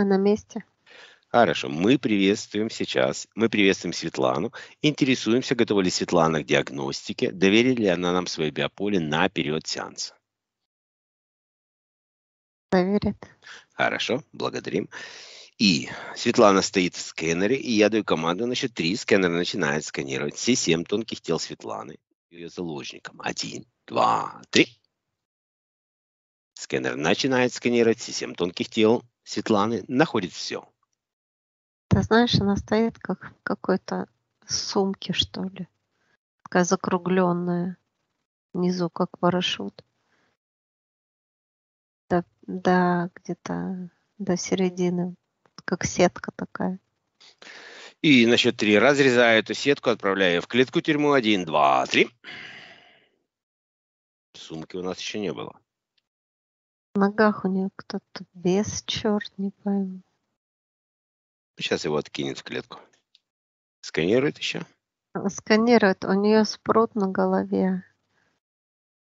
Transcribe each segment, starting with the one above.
Мы на месте. Хорошо, мы приветствуем сейчас, мы приветствуем Светлану, интересуемся, готова ли Светлана к диагностике, доверит ли она нам свое биополе на период сеанса. Доверит. Хорошо, благодарим. И Светлана стоит в скэнере, и я даю команду на счет три. Скэнер начинает сканировать все семь тонких тел Светланы ее заложником. Один, два, три. Скэнер начинает сканировать все семь тонких тел Светланы, находит все. Ты знаешь, она стоит как в какой-то сумке, что ли. Такая закругленная. Внизу, как парашют. Да, да где-то до середины. Как сетка такая. И на счет три разрезаю эту сетку, отправляю в клетку тюрьму. Один, два, три. Сумки у нас еще не было. В ногах у нее кто-то без черт, не пойму. Сейчас его откинет в клетку. Сканирует еще? Сканирует. У нее спрут на голове.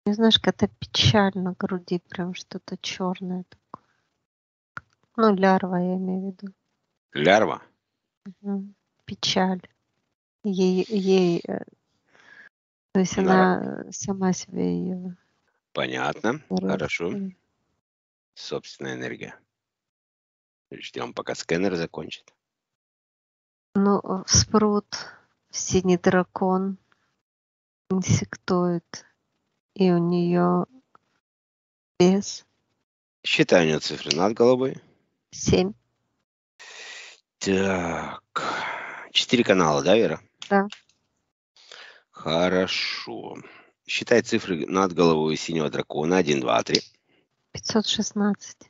Не знаешь, как это печально груди, прям что-то черное такое. Ну, лярва, я имею в виду. Лярва? Угу. Печаль. Ей, ей, э, то есть она сама себе ее. Понятно, хорошо. Собственная энергия. Ждем, пока сканер закончит. Ну, э, спрут, синий дракон, инсектоид, и у нее без. Считай у нее цифры над головой. Семь. Так, четыре канала, да, Вера? Да. Хорошо. Считай цифры над головой синего дракона. Один, два, три. Пятьсот шестнадцать.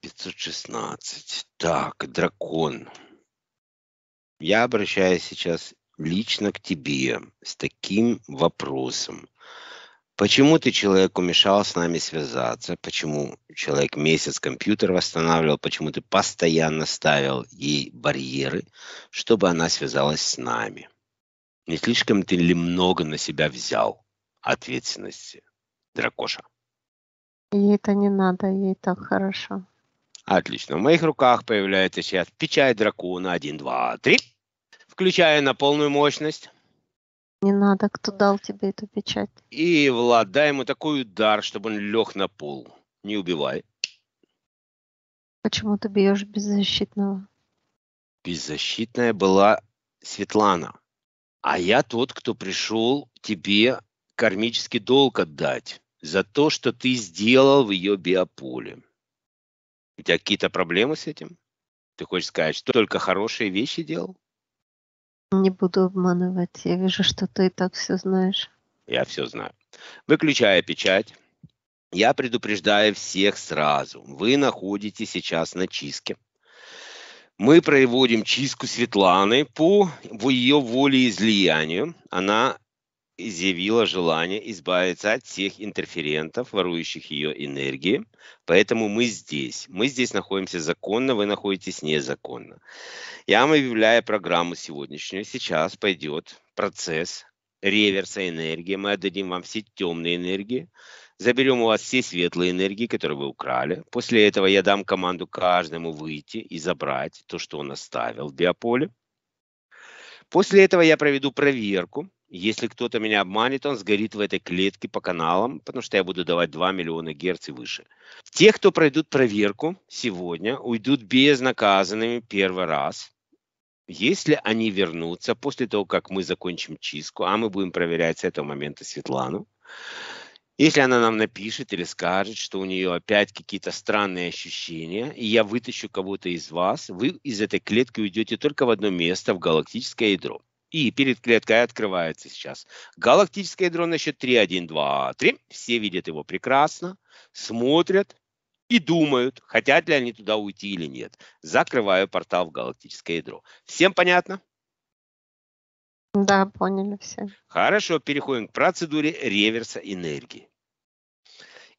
516. Так, дракон. Я обращаюсь сейчас лично к тебе с таким вопросом. Почему ты человеку мешал с нами связаться? Почему человек месяц компьютер восстанавливал? Почему ты постоянно ставил ей барьеры, чтобы она связалась с нами? Не слишком ты ли много на себя взял ответственности, дракоша? Ей это не надо, ей так хорошо. Отлично. В моих руках появляется сейчас печать дракона. Один, два, три. Включаю на полную мощность. Не надо, кто дал тебе эту печать. И, Влад, дай ему такой удар, чтобы он лег на пол. Не убивай. Почему ты бьешь беззащитного? Беззащитная была Светлана. А я тот, кто пришел тебе кармический долг отдать за то, что ты сделал в ее биополе. У тебя какие-то проблемы с этим? Ты хочешь сказать, что только хорошие вещи делал? Не буду обманывать. Я вижу, что ты и так все знаешь. Я все знаю. Выключая печать, я предупреждаю всех сразу. Вы находитесь сейчас на чистке. Мы проводим чистку Светланы по ее волеизлиянию. Она изъявила желание избавиться от всех интерферентов, ворующих ее энергии. Поэтому мы здесь. Мы здесь находимся законно, вы находитесь незаконно. Я вам объявляю программу сегодняшнюю. Сейчас пойдет процесс реверса энергии. Мы отдадим вам все темные энергии. Заберем у вас все светлые энергии, которые вы украли. После этого я дам команду каждому выйти и забрать то, что он оставил в биополе. После этого я проведу проверку если кто-то меня обманет, он сгорит в этой клетке по каналам, потому что я буду давать 2 миллиона герц и выше. Те, кто пройдут проверку сегодня, уйдут безнаказанными первый раз. Если они вернутся после того, как мы закончим чистку, а мы будем проверять с этого момента Светлану, если она нам напишет или скажет, что у нее опять какие-то странные ощущения, и я вытащу кого-то из вас, вы из этой клетки уйдете только в одно место, в галактическое ядро. И перед клеткой открывается сейчас галактическое ядро на счет 3, 1, 2, 3. Все видят его прекрасно, смотрят и думают, хотят ли они туда уйти или нет. Закрываю портал в галактическое ядро. Всем понятно? Да, поняли все. Хорошо, переходим к процедуре реверса энергии.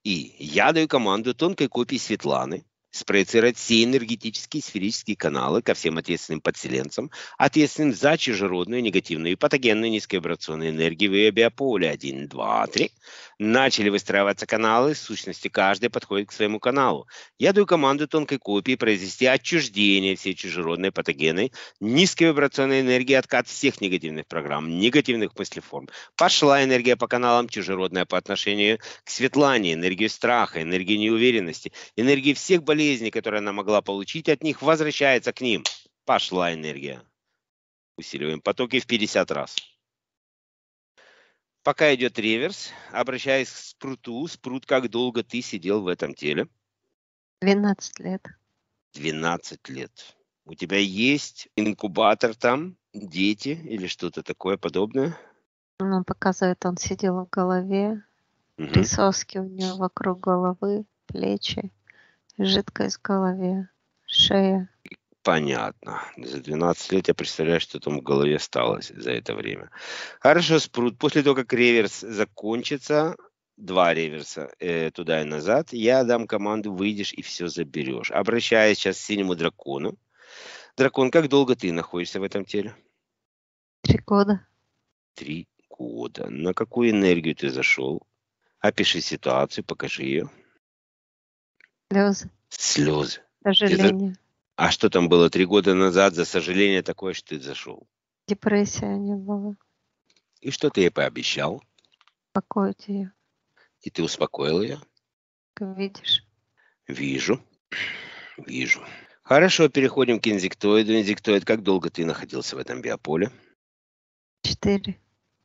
И я даю команду тонкой копии Светланы спроецировать все энергетические сферические каналы ко всем ответственным подселенцам, ответственным за чужеродную, негативную и патогенную низковибрационную энергию в биополе 1, 2, 3. Начали выстраиваться каналы, сущности каждый подходит к своему каналу. Я даю команду тонкой копии произвести отчуждение всей чужеродной патогенной низковибрационной энергии, откат всех негативных программ, негативных мыслеформ. Пошла энергия по каналам чужеродная по отношению к Светлане, энергию страха, энергию неуверенности, энергии всех болезней болезни, которые она могла получить от них, возвращается к ним. Пошла энергия. Усиливаем потоки в 50 раз. Пока идет реверс, обращаясь к спруту. Спрут, как долго ты сидел в этом теле? 12 лет. 12 лет. У тебя есть инкубатор там, дети или что-то такое подобное? Ну, показывает, он сидел в голове. Угу. Присоски у него вокруг головы, плечи. Жидкость в голове, шея. Понятно. За 12 лет я представляю, что там в голове осталось за это время. Хорошо, Спрут. После того, как реверс закончится, два реверса э, туда и назад, я дам команду, выйдешь и все заберешь. Обращаясь сейчас к синему дракону. Дракон, как долго ты находишься в этом теле? Три года. Три года. На какую энергию ты зашел? Опиши ситуацию, покажи ее. Слезы. Слезы. Сожаление. А что там было три года назад за сожаление такое, что ты зашел? Депрессия не было. И что ты ей пообещал? Успокоить ее. И ты успокоил ее? Как видишь. Вижу. Вижу. Хорошо, переходим к инсектоиду. Инсектоид, как долго ты находился в этом биополе? Четыре.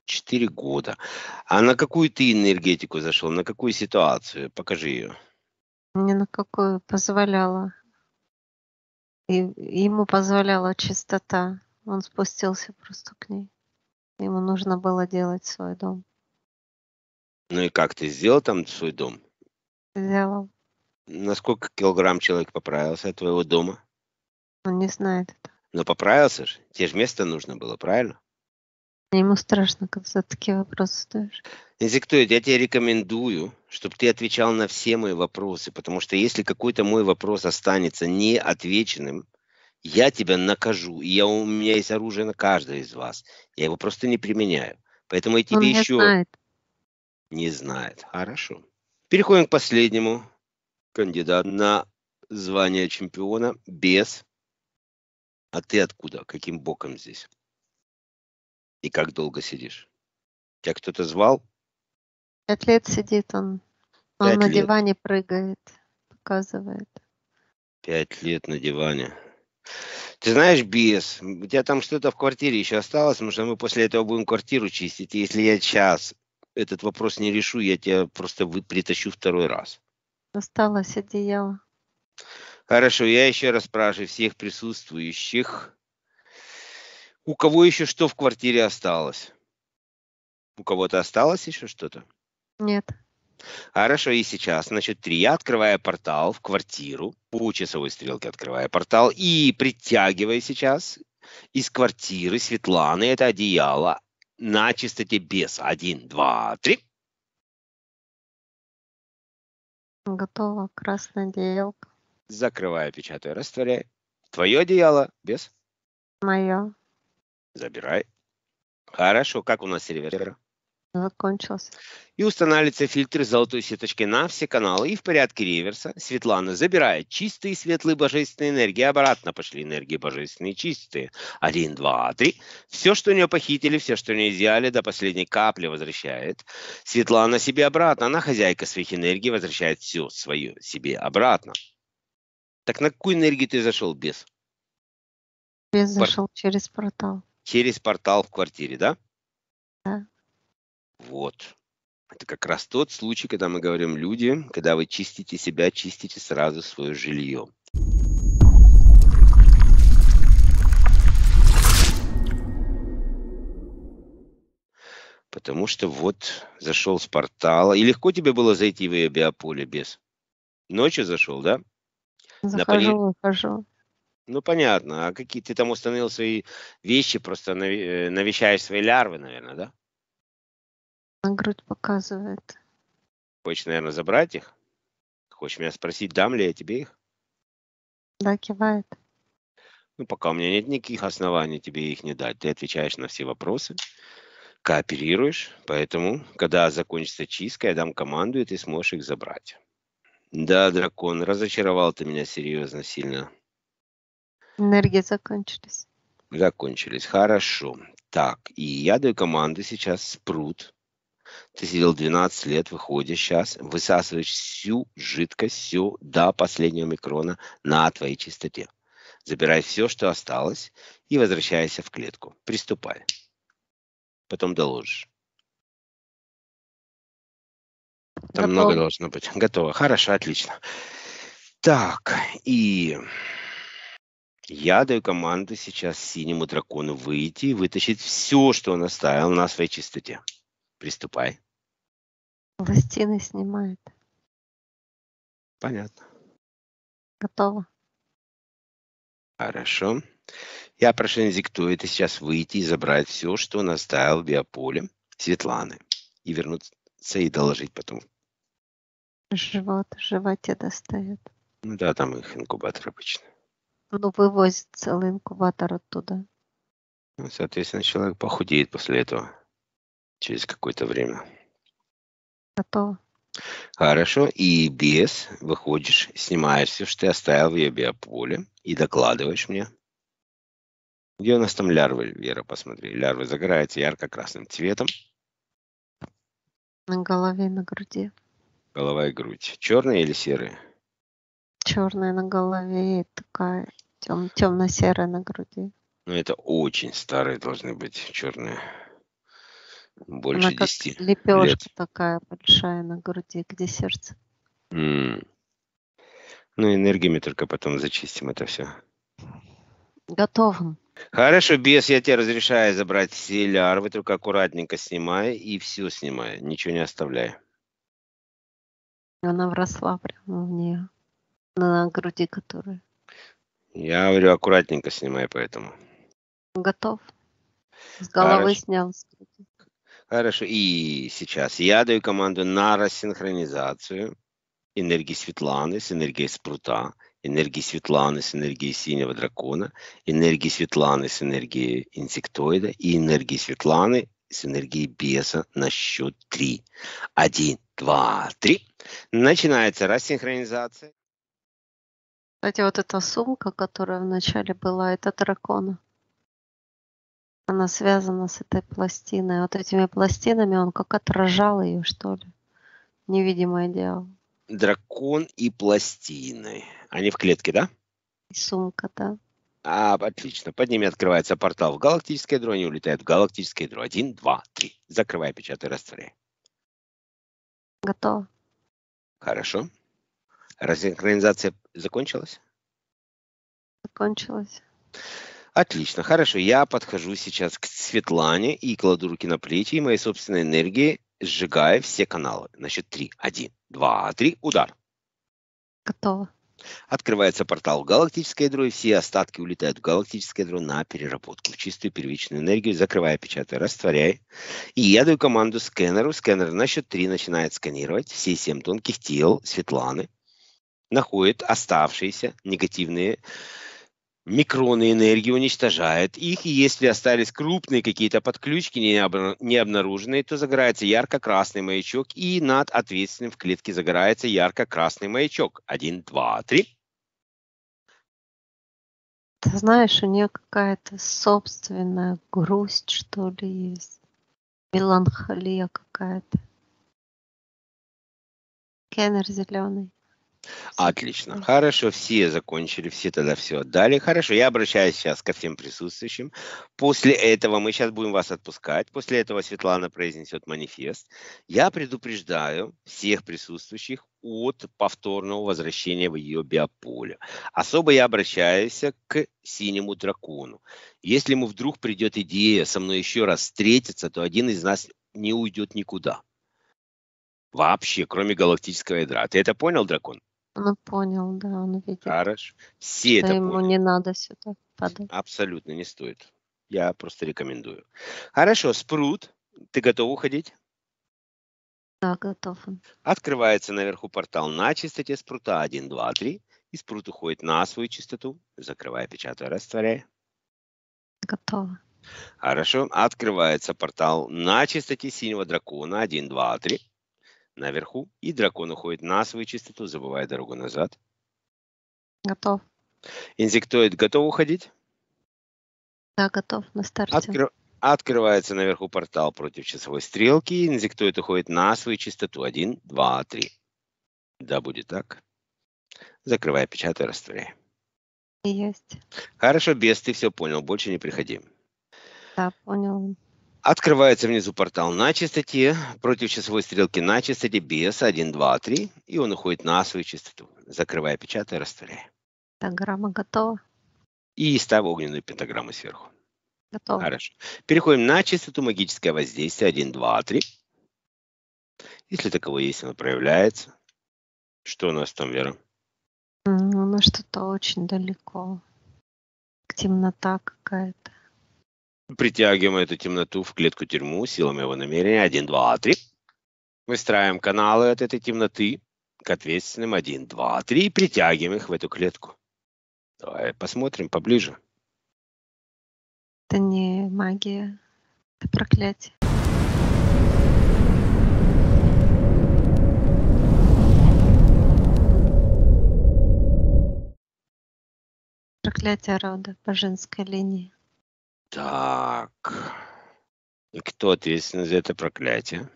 Четыре года. А на какую ты энергетику зашел? На какую ситуацию? Покажи ее ни на какую позволяла. И ему позволяла чистота. Он спустился просто к ней. Ему нужно было делать свой дом. Ну и как ты сделал там свой дом? Сделал. На сколько килограмм человек поправился от твоего дома? Он не знает это. Но поправился же. Тебе же место нужно было, правильно? Ему страшно, когда такие вопросы ставишь. Инсектоид, я тебе рекомендую, чтобы ты отвечал на все мои вопросы, потому что если какой-то мой вопрос останется неотвеченным, я тебя накажу, и я, у меня есть оружие на каждого из вас. Я его просто не применяю. Поэтому я тебе Он не еще... знает. Не знает. Хорошо. Переходим к последнему кандидату на звание чемпиона без. А ты откуда? Каким боком здесь? И как долго сидишь? Тебя кто-то звал? Пять лет сидит он. Он Пять на лет. диване прыгает, показывает. Пять лет на диване. Ты знаешь, Биес, у тебя там что-то в квартире еще осталось, потому что мы после этого будем квартиру чистить. И если я сейчас этот вопрос не решу, я тебя просто притащу второй раз. Осталось одеяло. Хорошо, я еще раз спрашиваю всех присутствующих. У кого еще что в квартире осталось? У кого-то осталось еще что-то? Нет. Хорошо, и сейчас, значит, три. Я открываю портал в квартиру, по часовой стрелке открываю портал и притягиваю сейчас из квартиры Светланы это одеяло на чистоте без. Один, два, три. Готово. Красное одеялко. Закрываю, печатаю, растворяю. Твое одеяло без? Мое. Забирай. Хорошо. Как у нас сервер? закончился. И устанавливаются фильтры с золотой сеточкой на все каналы. И в порядке реверса Светлана забирает чистые светлые божественные энергии. Обратно пошли энергии божественные чистые. Один, два, три. Все, что у нее похитили, все, что у нее изъяли, до последней капли возвращает. Светлана себе обратно. Она хозяйка своих энергий, возвращает все свое себе обратно. Так на какую энергию ты зашел без? Без зашел Пор... через портал. Через портал в квартире, да? Да. Вот. Это как раз тот случай, когда мы говорим люди, когда вы чистите себя, чистите сразу свое жилье. Потому что вот зашел с портала. И легко тебе было зайти в биополе без? Ночью зашел, да? Захожу, Напон... выхожу. Ну, понятно. А какие ты там установил свои вещи, просто э, навещаешь свои лярвы, наверное, да? На грудь показывает. Хочешь, наверное, забрать их? Хочешь меня спросить, дам ли я тебе их? Да, кивает. Ну, пока у меня нет никаких оснований тебе их не дать. Ты отвечаешь на все вопросы, кооперируешь, поэтому, когда закончится чистка, я дам команду, и ты сможешь их забрать. Да, дракон, разочаровал ты меня серьезно, сильно. Энергии закончились. Закончились. Хорошо. Так, и я даю команду сейчас спрут. Ты сидел 12 лет, выходишь сейчас, высасываешь всю жидкость, все до последнего микрона на твоей чистоте. Забирай все, что осталось, и возвращайся в клетку. Приступай. Потом доложишь. Там Готово. много должно быть. Готово. Хорошо, отлично. Так, и я даю команду сейчас синему дракону выйти и вытащить все, что он оставил на своей чистоте. Приступай. Пластины снимает. Понятно. Готово. Хорошо. Я прошу инзиктует сейчас выйти и забрать все, что он оставил в биополе Светланы. И вернуться и доложить потом. Живот, в животе достает. Ну да, там их инкубатор обычно. Ну, вывозит целый инкубатор оттуда. Ну, соответственно, человек похудеет после этого через какое-то время. Готово. Хорошо. И без выходишь, снимаешь все, что ты оставил в ее биополе и докладываешь мне. Где у нас там лярвы, Вера, посмотри. Лярвы загораются ярко-красным цветом. На голове, на груди. Голова и грудь. Черные или серые? Черная на голове и такая тем, темно-серая на груди. Ну, это очень старые должны быть черные. Больше Она как 10 лепешка лет. такая большая на груди, где сердце. М. Ну, энергиями только потом зачистим это все. Готово. Хорошо, бес, я тебе разрешаю забрать все лярвы, только аккуратненько снимай и все снимай, ничего не оставляй. Она вросла прямо в нее. На груди которая. Я говорю, аккуратненько снимай поэтому. Готов. С головы Хорошо. снял. Хорошо, и сейчас я даю команду на рассинхронизацию энергии Светланы с энергией Спрута, энергии Светланы с энергией Синего Дракона, энергии Светланы с энергией Инсектоида и энергии Светланы с энергией Беса на счет три. Один, два, три. Начинается рассинхронизация. Кстати, вот эта сумка, которая вначале была, это дракона. Она связана с этой пластиной. Вот этими пластинами он как отражал ее, что ли. Невидимое дело. Дракон и пластины. Они в клетке, да? И сумка, да. А, отлично. Под ними открывается портал в галактическое ядро, они улетают в галактическое ядро. Один, два, три. Закрывай, печатай, растворяй. Готово. Хорошо. Рассинхронизация закончилась? Закончилось. Отлично, хорошо. Я подхожу сейчас к Светлане и кладу руки на плечи, и моей собственной энергии сжигаю все каналы. Значит, три. Один, два, три. Удар. Готово. Открывается портал в галактическое ядро, и все остатки улетают в галактическое ядро на переработку, в чистую первичную энергию, закрывая, печатай, растворяй. И я даю команду скэнеру. Скэнер на счет три начинает сканировать все семь тонких тел Светланы, находит оставшиеся негативные микроны энергии, уничтожает их, и если остались крупные какие-то подключки, не, обна- не обнаруженные, то загорается ярко-красный маячок, и над ответственным в клетке загорается ярко-красный маячок. Один, два, три. Ты знаешь, у нее какая-то собственная грусть, что ли, есть. Меланхолия какая-то. Кеннер зеленый. Отлично. Хорошо, все закончили, все тогда все отдали. Хорошо, я обращаюсь сейчас ко всем присутствующим. После этого мы сейчас будем вас отпускать. После этого Светлана произнесет манифест. Я предупреждаю всех присутствующих от повторного возвращения в ее биополе. Особо я обращаюсь к синему дракону. Если ему вдруг придет идея со мной еще раз встретиться, то один из нас не уйдет никуда. Вообще, кроме галактического ядра. Ты это понял, дракон? Ну, понял, да, он видит, Хорошо. Все что это ему поняли. не надо сюда падать. Абсолютно не стоит. Я просто рекомендую. Хорошо, Спрут, ты готов уходить? Да, готов он. Открывается наверху портал на чистоте спрута 1, 2, 3. и спрут уходит на свою чистоту. Закрывая, печатаю, растворяя. Готово. Хорошо. Открывается портал на чистоте синего дракона. Один, два, три. Наверху. И дракон уходит на свою чистоту, забывая дорогу назад. Готов. Инсектоид готов уходить? Да, готов на старте. Откры- Открывается наверху портал против часовой стрелки. Инсектоид уходит на свою чистоту. Один, два, три. Да, будет так. Закрывай, печатай, растворяй. Есть. Хорошо, без, ты все понял, больше не приходи. Да, понял. Открывается внизу портал на частоте, против часовой стрелки на частоте без 1, 2, 3, и он уходит на свою частоту. Закрывая, печатай, растворяй. Пентаграмма готова. И ставь огненную пентаграмму сверху. Готово. Хорошо. Переходим на частоту магическое воздействие 1, 2, 3. Если таково есть, оно проявляется. Что у нас там, Вера? Ну, что-то очень далеко. Темнота какая-то. Притягиваем эту темноту в клетку тюрьму силами его намерения. 1, 2, 3. Выстраиваем каналы от этой темноты к ответственным. 1, 2, 3. И притягиваем их в эту клетку. Давай посмотрим поближе. Это не магия, это проклятие. Проклятие рода по женской линии. Так. И кто ответственен за это проклятие?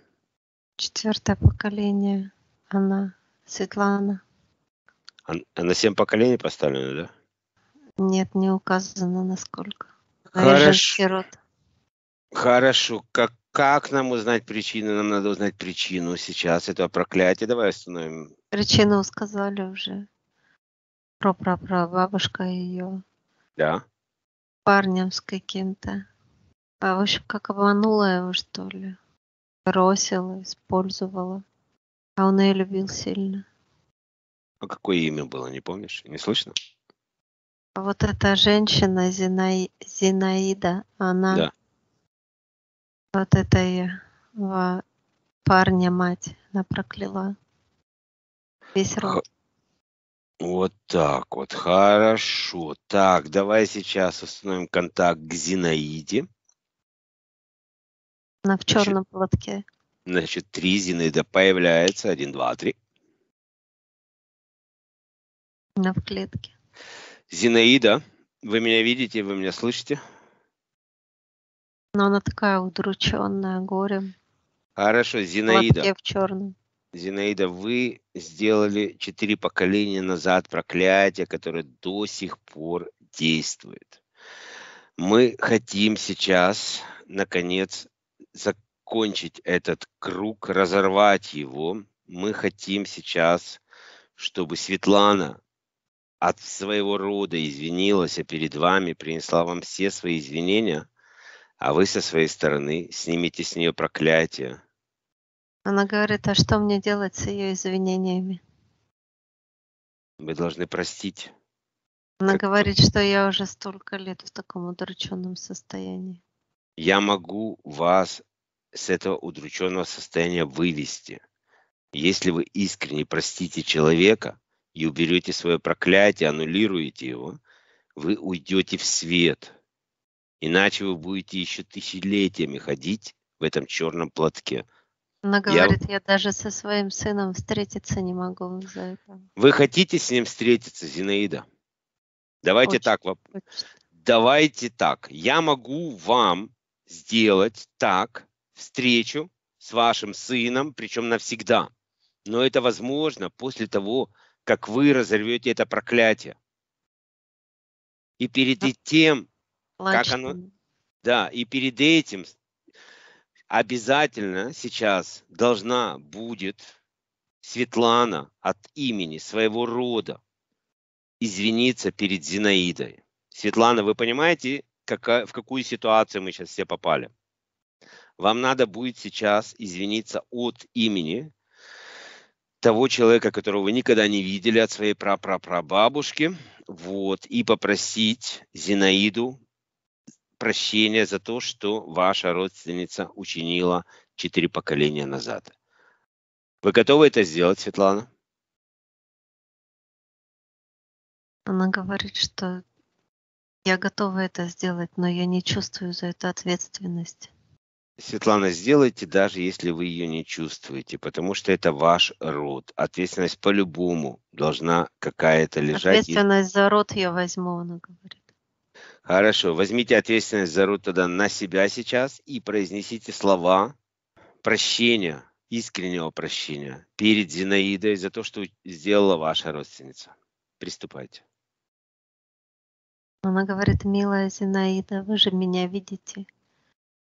Четвертое поколение. Она, Светлана. А а на 7 поколений поставлено, да? Нет, не указано насколько. А и Хорошо. род. Хорошо. Как, как нам узнать причину? Нам надо узнать причину сейчас этого проклятия. Давай установим. Причину сказали уже. Про бабушка ее Да. Парнем с каким-то. А в общем, как обманула его, что ли. Бросила, использовала. А он ее любил сильно. А какое имя было, не помнишь? Не слышно? А вот эта женщина Зинаи- Зинаида, она Да. вот этой а, парня мать, она прокляла. Весь род. Вот так вот. Хорошо. Так, давай сейчас установим контакт к Зинаиде. Она в Значит, черном платке. Значит, три Зинаида появляется. Один, два, три. Она в клетке. Зинаида, вы меня видите, вы меня слышите? Но она такая удрученная горем. Хорошо, В Зинаида. платке в черном. Зинаида, вы сделали четыре поколения назад проклятие, которое до сих пор действует. Мы хотим сейчас, наконец, закончить этот круг, разорвать его. Мы хотим сейчас, чтобы Светлана от своего рода извинилась а перед вами, принесла вам все свои извинения, а вы со своей стороны снимите с нее проклятие, Она говорит, а что мне делать с ее извинениями? Вы должны простить. Она Как- говорит, что я уже столько лет в таком удрученном состоянии. Я могу вас с этого удрученного состояния вывести. Если вы искренне простите человека и уберете свое проклятие, аннулируете его, вы уйдете в свет. Иначе вы будете еще тысячелетиями ходить в этом черном платке. Она Я- говорит, я даже со своим сыном встретиться не могу из-за этого. Вы хотите с ним встретиться, Зинаида? Давайте Очень. так, воп- Хочет. давайте так. Я могу вам сделать так встречу с вашим сыном, причем навсегда. Но это возможно после того, как вы разорвете это проклятие. И перед тем, Плачет оно? она. да, и перед этим обязательно сейчас должна будет Светлана от имени своего рода извиниться перед Зинаидой. Светлана, вы понимаете, какая, в какую ситуацию мы сейчас все попали? Вам надо будет сейчас извиниться от имени того человека, которого вы никогда не видели, от своей прапрапрабабушки, вот, и попросить Зинаиду прощения за то, что ваша родственница учинила четыре поколения назад. Вы готовы это сделать, Светлана? Она говорит, что я готова это сделать, но я не чувствую за это ответственность. Светлана, сделайте, даже если вы ее не чувствуете, потому что это ваш род. Ответственность по-любому должна какая-то лежать. Ответственность за род я возьму, она говорит. Хорошо, возьмите ответственность за род тогда на себя сейчас и произнесите слова прощения, искреннего прощения перед Зинаидой за то, что сделала ваша родственница. Приступайте. Она говорит, милая Зинаида, вы же меня видите.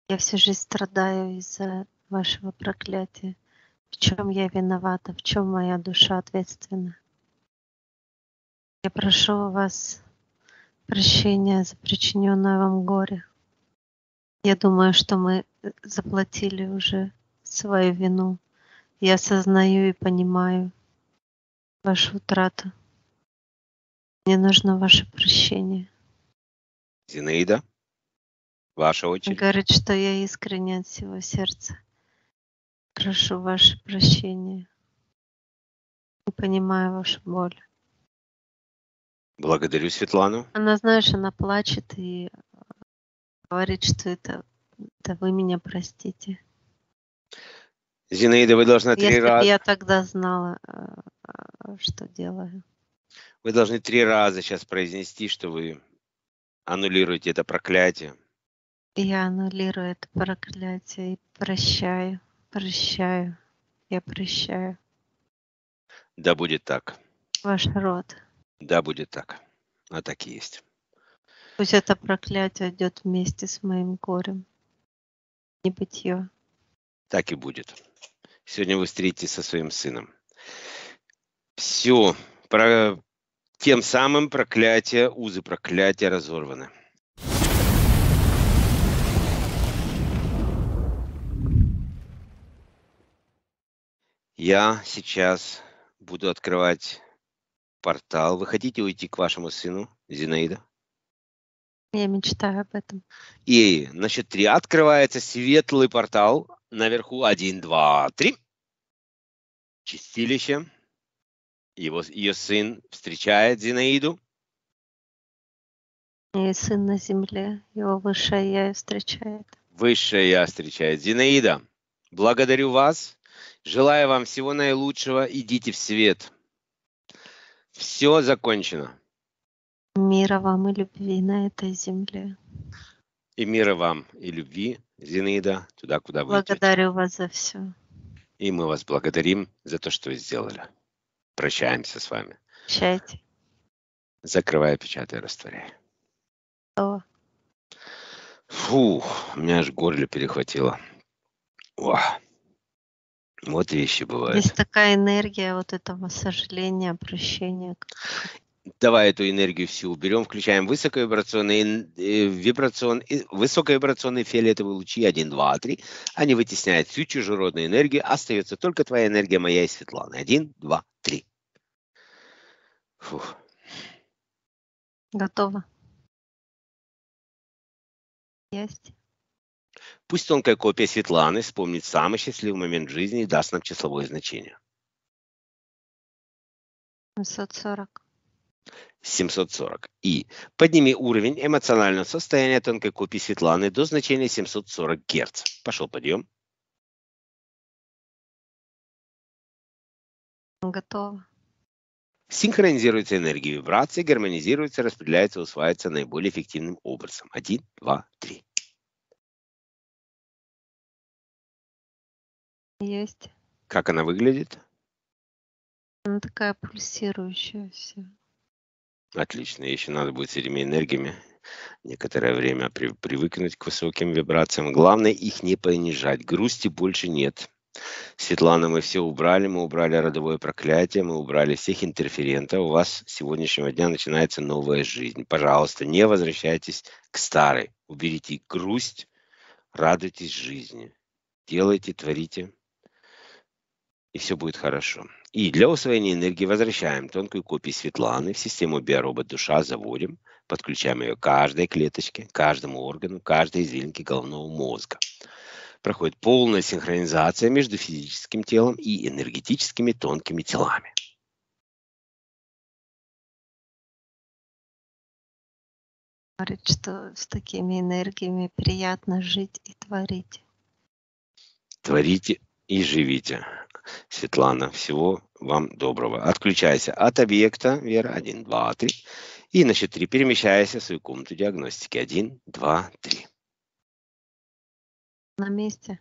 Я всю жизнь страдаю из-за вашего проклятия. В чем я виновата, в чем моя душа ответственна. Я прошу вас прощения за причиненное вам горе. Я думаю, что мы э, заплатили уже свою вину. Я осознаю и понимаю вашу утрату. Мне нужно ваше прощение. Зинаида, ваша очередь. Говорит, что я искренне от всего сердца прошу ваше прощение. И понимаю вашу боль. Благодарю Светлану. Она, знаешь, она плачет и э, говорит, что это, это вы меня простите. Зинаида, вы должны три Если раза, я тогда знала, э, э, что делаю. вы должны три раза сейчас произнести, что вы аннулируете это проклятие. Я аннулирую это проклятие и прощаю, прощаю, я прощаю Да будет так. ваш род. Да будет так. А так и есть. Пусть это проклятие идет вместе с моим горем. Небытие. Так и будет. Сегодня вы встретитесь со своим сыном. Все. Про... Тем самым проклятие, узы проклятия разорваны. Я сейчас буду открывать портал. Вы хотите уйти к вашему сыну, Зинаида? Я мечтаю об этом. И на счет три открывается светлый портал. Наверху один, два, три. Чистилище. Его, ее сын встречает Зинаиду. И сын на земле, его высшее я встречает. Высшее я встречает Зинаида. Благодарю вас. Желаю вам всего наилучшего. Идите в свет. Все закончено. Мира вам и любви на этой земле. И мира вам, и любви, Зинаида, туда, куда вы идете. Благодарю вас за все. И мы вас благодарим за то, что вы сделали. Прощаемся с вами. Прощайте. Закрывая, печатая, растворяя. О, Фух, у меня аж горло перехватило. О, вот вещи бывают. Есть такая энергия вот этого сожаления, прощения. Давай эту энергию всю уберем, включаем высоковибрационные, э, вибрацион, э, высоковибрационные фиолетовые лучи 1, 2, 3. Они вытесняют всю чужеродную энергию. Остается только твоя энергия, моя и Светланы. 1, 2, 3. Фух. Готово. Есть. Пусть тонкая копия Светланы вспомнит самый счастливый момент жизни и даст нам числовое значение. 740. 740. И подними уровень эмоционального состояния тонкой копии Светланы до значения 740 Гц. Пошел подъем. Готово. Синхронизируется энергия вибрации, гармонизируется, распределяется, усваивается наиболее эффективным образом. Один, два, три. Есть. Как она выглядит? Она такая пульсирующая вся. Отлично. Еще надо будет с этими энергиями некоторое время при- привыкнуть к высоким вибрациям. Главное их не понижать. Грусти больше нет. Светлана, мы все убрали, мы убрали родовое проклятие, мы убрали всех интерферентов. У вас с сегодняшнего дня начинается новая жизнь. Пожалуйста, не возвращайтесь к старой. Уберите грусть, радуйтесь жизни. Делайте, творите, и все будет хорошо. И для усвоения энергии возвращаем тонкую копию Светланы в систему биоробот душа, заводим, подключаем ее к каждой клеточке, каждому органу, каждой извилинке головного мозга. Проходит полная синхронизация между физическим телом и энергетическими тонкими телами. Говорит, что с такими энергиями приятно жить и творить. Творите и живите. Светлана, всего вам доброго. Отключайся от объекта, Вера, один, два, три. И на счет три перемещайся в свою комнату диагностики. Один, два, три. На месте.